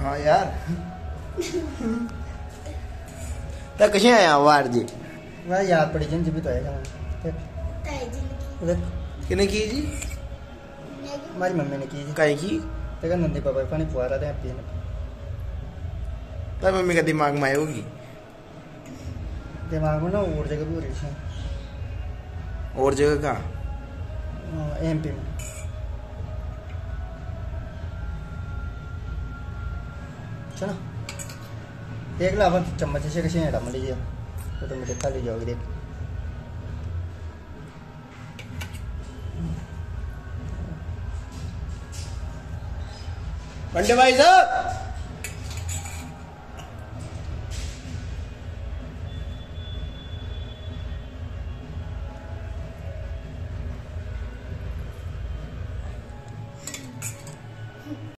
हाँ यार। तो कशें आया वार जी? वह याद पड़ी जिन भी तो आएगा देख। किने की। जी? हमारी मम्मी ने की। जी काहे की? देखा नंदी पापा पानी फुआ रहा था पीने तो मम्मी का दिमाग में होगी दिमाग में ना और जगह भी हो रही थी। और जगह का एम पी में। चलो। देख लो अपन चम्मच से कैसे हेड़ा लीजिए तो मुझे खा ली जाओगी, देख। पंडे भाई साहब।